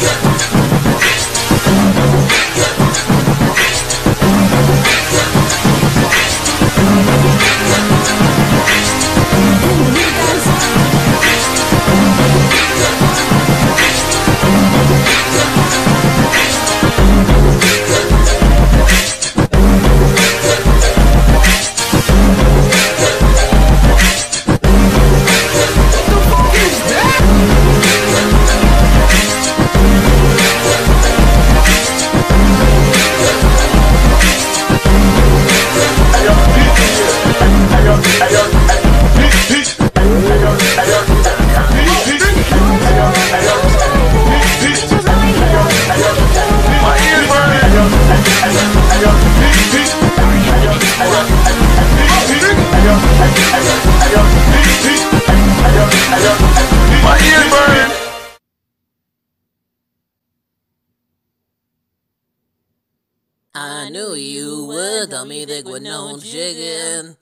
Yeah. I knew you would, dummy dick with no chicken.